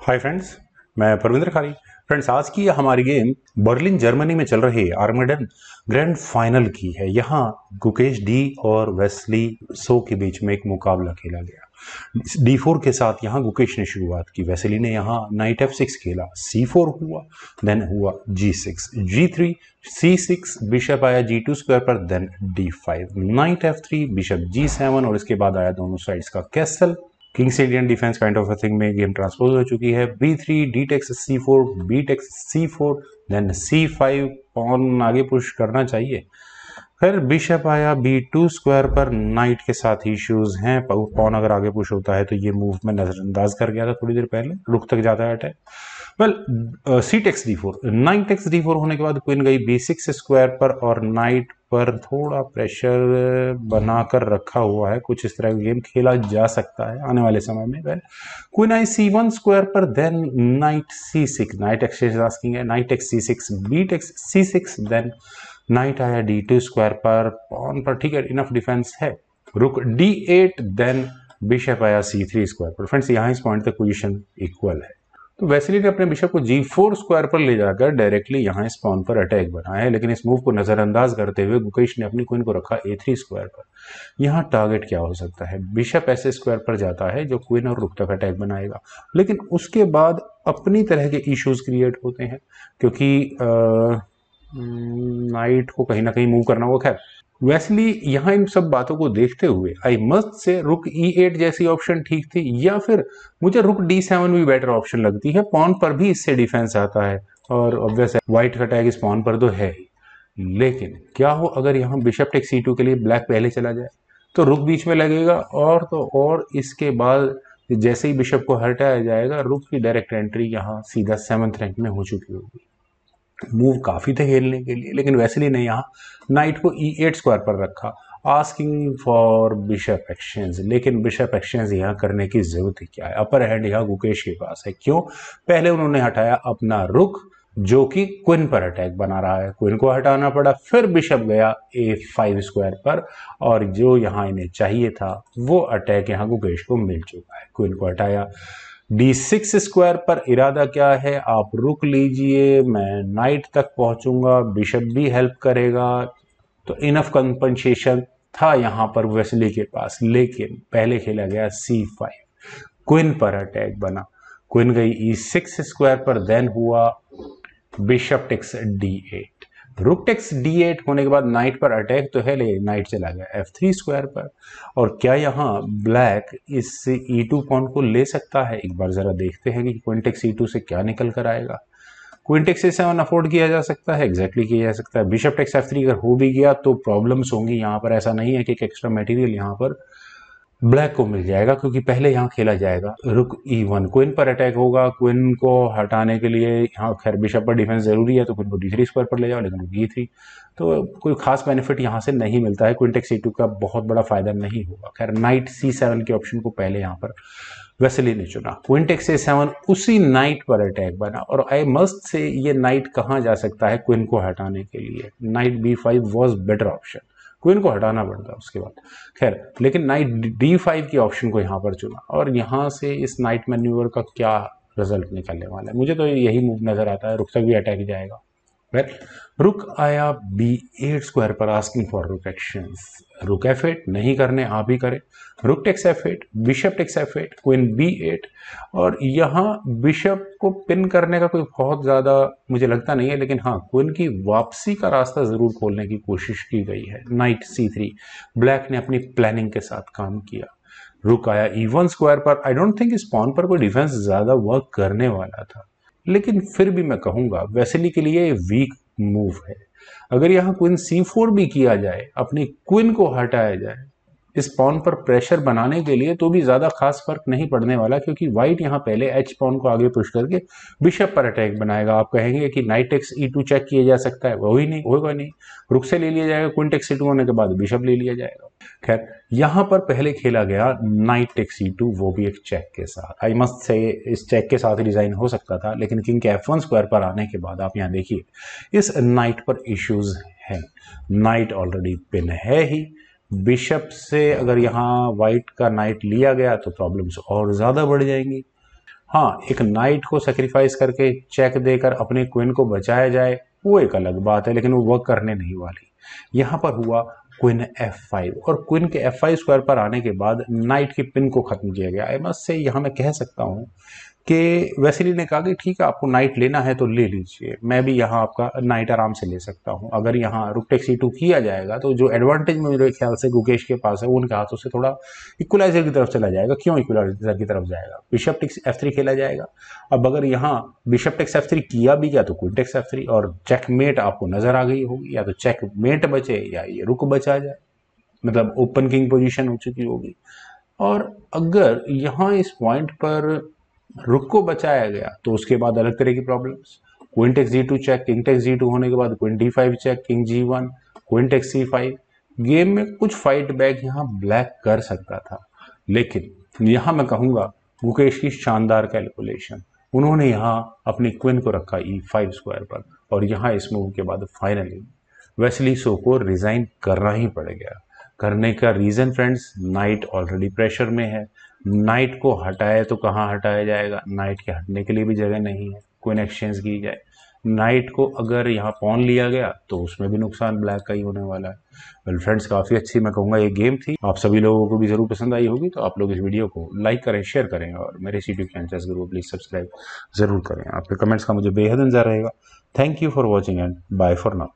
Hi friends मैं परविंद्र खारी। Friends आज की हमारी गेम बर्लिन जर्मनी में चल रही आर्मेडन ग्रैंड फाइनल की है। यहाँ गुकेश डी और वेस्ली सो के बीच में एक मुकाबला खेला गया। डी फोर के साथ यहाँ गुकेश ने शुरुआत की। वेस्ली ने यहाँ नाइट एफ़ सिक्स खेला। सी फोर हुआ देन हुआ G six G three C six bishop आया जी टू स्क्वायर पर then D five knight F three bishop G seven और इसके बाद आया दोनों साइड्स का castle King's Indian defence kind of thing में गेम ट्रांसपोज हो चुकी है। B three D takes C four B takes C four then C five pawn आगे पुश करना चाहिए। फिर बिशप आया बी टू स्क्वायर पर नाइट के साथ इश्यूज़ हैं। पॉन अगर आगे पुश होता है तो ये मूव में नजरअंदाज कर गया था थोड़ी देर पहले। रुख तक जाता है। Attack well C takes D four knight takes D four होने के बाद क्वीन गई बी सिक्स स्क्वायर पर और नाइट पर थोड़ा प्रेशर बनाकर रखा हुआ है। कुछ इस तरह का गेम खेला जा सकता है आने वाले समय में। वेल क्वीन आई सी वन स्क्वायर पर then knight C six knight exchange asking है knight X C six B takes C six then knight आया डी टू स्क्वायर पर। पॉन पर ठीक है इनफ डिफेंस है। रुक डी एट देन बिशप आया सी थ्री स्क्वायर पर। फ्रेंड्स यहाँ इस पॉइंट तक पोजिशन इक्वल है। तो वैसली ने अपने बिशप को जी फोर स्क्वायर पर ले जाकर डायरेक्टली यहाँ इस पॉन पर अटैक बनाया है, लेकिन इस मूव को नजरअंदाज करते हुए गुकेश ने अपनी क्वीन को रखा ए थ्री स्क्वायर पर। यहाँ टारगेट क्या हो सकता है? बिशप ऐसे स्क्वायर पर जाता है जो क्वीन और रुक तक अटैक बनाएगा। लेकिन उसके बाद अपनी तरह के इश्यूज़ क्रिएट होते हैं, क्योंकि नाइट को कहीं ना कहीं मूव करना वो खैर। वैसली यहाँ इन सब बातों को देखते हुए आई मस्ट से रुक ई एट जैसी ऑप्शन ठीक थी, या फिर मुझे रुक डी सेवन भी बेटर ऑप्शन लगती है। पॉन पर भी इससे डिफेंस आता है और ऑब्वियस है व्हाइट का टैग इस पॉन पर तो है ही। लेकिन क्या हो अगर यहाँ बिशप टेक सी टू के लिए ब्लैक पहले चला जाए तो रुक बीच में लगेगा और तो और इसके बाद जैसे ही बिशप को हटाया जाएगा रुक की डायरेक्ट एंट्री यहाँ सीधा सेवंथ रैंक में हो चुकी होगी। मूव काफ़ी थे खेलने के लिए, लेकिन वैसे ने यहाँ नाइट को ई एट स्क्वायर पर रखा आस्किंग फॉर बिशप एक्सचेंज लेकिन बिशप एक्सचेंज यहाँ करने की ज़रूरत ही क्या है? अपर हैंड यहाँ गुकेश के पास है, क्यों? पहले उन्होंने हटाया अपना रुख जो कि क्विन पर अटैक बना रहा है क्विन को हटाना पड़ा, फिर बिशप गया ए फाइव स्क्वायर पर, और जो यहाँ इन्हें चाहिए था, वो अटैक यहाँ गुकेश को मिल चुका है क्विन को हटाया। डी सिक्स स्क्वायर पर इरादा क्या है? आप रुक लीजिए, मैं नाइट तक पहुंचूँगा बिशप भी हेल्प करेगा। तो इनफ कंपनसेशन था यहाँ पर वेस्ली के पास। लेकिन पहले खेला गया सी फाइव क्विन पर अटैक बना। क्विन गई ई सिक्स स्क्वायर पर देन हुआ bishop takes D eight rook takes D eight होने के बाद नाइट पर अटैक तो है, लेकिन नाइट चला गया एफ़ थ्री स्क्वायर पर। और क्या यहाँ ब्लैक इस ई टू पॉन को ले सकता है? एक बार ज़रा देखते हैं कि क्विंटेक्स ई टू से क्या निकल कर आएगा। क्विंटेक्स ए सेवन अफोर्ड किया जा सकता है एग्जैक्टली exactly किया जा सकता है। बिशप टेक्स एफ़ थ्री अगर हो भी गया तो प्रॉब्लम्स होंगी। यहाँ पर ऐसा नहीं है कि एक एक्स्ट्रा मटेरियल यहाँ पर ब्लैक को मिल जाएगा, क्योंकि पहले यहाँ खेला जाएगा। रुक ई वन क्विन पर अटैक होगा। क्विन को हटाने के लिए यहाँ खैर बिशप पर डिफेंस ज़रूरी है तो क्विन को डी थ्री स्क्वायर पर ले जाओ, लेकिन ई थ्री तो कोई खास बेनिफिट यहाँ से नहीं मिलता है। क्विंटेक्स सी टू का बहुत बड़ा फ़ायदा नहीं होगा। खैर नाइट सी सेवन के ऑप्शन को पहले यहाँ पर वेसली ने चुना। क्विंटेक्स ए सेवन उसी नाइट पर अटैक बना। और आई मस्ट से ये नाइट कहाँ जा सकता है क्विन को हटाने के लिए? Knight B five was better option queen को हटाना पड़ता है उसके बाद। खैर, लेकिन नाइट डी फाइव की ऑप्शन को यहाँ पर चुना और यहाँ से इस नाइट मैन्यूवर का क्या रिज़ल्ट निकलने वाला है? मुझे तो यही मूव नज़र आता है रुख तक भी अटैक जाएगा। वेल रुक आया बी एट स्क्वायर पर asking for rook action rook F eight नहीं करने, आप ही करें. Rook takes F eight bishop takes F eight queen B eight और यहाँ बिशप को पिन करने का कोई बहुत ज़्यादा मुझे लगता नहीं है, लेकिन हाँ क्वीन की वापसी का रास्ता ज़रूर खोलने की कोशिश की गई है. नाइट सी थ्री ब्लैक ने अपनी प्लानिंग के साथ काम किया. रुक आया इवन स्क्वायर पर. आई डोंट थिंक इस पॉन पर कोई डिफेंस ज़्यादा वर्क करने वाला था. लेकिन फिर भी मैं कहूँगा, वैसली के लिए वीक मूव है। अगर यहाँ क्विन सी फोर भी किया जाए, अपनी क्विन को हटाया जाए, इस पॉन पर प्रेशर बनाने के लिए तो भी ज़्यादा खास फ़र्क नहीं पड़ने वाला, क्योंकि व्हाइट यहाँ पहले एच पॉन को आगे पुश करके बिशप पर अटैक बनाएगा। आप कहेंगे कि knight x e two check किया जा सकता है वही नहीं, होगा नहीं। रुक से ले लिया जाएगा क्विंट एक्स ई टू होने के बाद बिशप ले लिया जाएगा। खैर, यहाँ पर पहले खेला गया नाइट एक्स ई टू वो भी एक चेक के साथ। आई मस्ट से इस चेक के साथ डिज़ाइन हो सकता था, लेकिन किंग के एफ़ वन स्क्वायर पर आने के बाद, आप यहाँ देखिए, इस नाइट पर इश्यूज़ हैं। नाइट ऑलरेडी पिन है ही। बिशप से अगर यहाँ वाइट का नाइट लिया गया तो प्रॉब्लम्स और ज़्यादा बढ़ जाएँगी। हाँ एक नाइट को सेक्रीफाइस करके चेक देकर अपने क्विन को बचाया जाए, वो एक अलग बात है, लेकिन वो वर्क करने नहीं वाली। यहाँ पर हुआ क्विन एफ़ F5 और क्विन के एफ़ F5 स्क्वायर पर आने के बाद नाइट की पिन को खत्म किया गया। आई मस्ट से यहाँ मैं कह सकता हूँ कि वैसिली ने कहा कि ठीक है, आपको नाइट लेना है तो ले लीजिए। मैं भी यहाँ आपका नाइट आराम से ले सकता हूँ। अगर यहाँ रुक टेक सी टू किया जाएगा तो जो एडवांटेज मेरे ख्याल से गुकेश के पास है, वो उनके हाथों से थोड़ा इक्वलाइजर की तरफ़ चला जाएगा। क्यों इक्वलाइजर की तरफ़ जाएगा? बिशप टेक्स एफ़ थ्री खेला जाएगा। अब अगर यहाँ बिशप टेक्स एफ़ थ्री किया भी गया तो क्विन टेक्स एफ़ थ्री और चेकमेट आपको नज़र आ गई होगी, या तो चेकमेट बचे या ये रुक बचा जाए। मतलब ओपन किंग पोजीशन हो चुकी होगी। और अगर यहाँ इस पॉइंट पर रुक को बचाया गया तो उसके बाद अलग तरह की problems queen takes g two check king takes g two होने के बाद queen d five check king g one queen takes c five game में कुछ फाइट बैक यहाँ ब्लैक कर सकता था, लेकिन यहाँ मैं कहूँगा मुकेश की शानदार कैलकुलेशन उन्होंने यहाँ अपनी क्विन को रखा ई फाइव स्क्वायर पर, और यहाँ इस मूव के बाद फाइनली वेस्ली सो को रिजाइन करना ही पड़ गया। करने का reason friends knight already pressure में है। नाइट को हटाए तो कहाँ हटाया जाएगा? नाइट के हटने के लिए भी जगह नहीं है। कोई एक्सचेंज की जाए। नाइट को अगर यहाँ पॉन लिया गया तो उसमें भी नुकसान ब्लैक का ही होने वाला है। वेल फ्रेंड्स काफ़ी अच्छी मैं कहूँगा ये गेम थी। आप सभी लोगों को भी ज़रूर पसंद आई होगी तो आप लोग इस वीडियो को लाइक करें शेयर करें और मेरे सी यूट्यूब चैनल ज़रूर प्लीज़ सब्सक्राइब ज़रूर करें। आपके कमेंट्स का मुझे बेहद इंतज़ार रहेगा। Thank you for watching and bye for now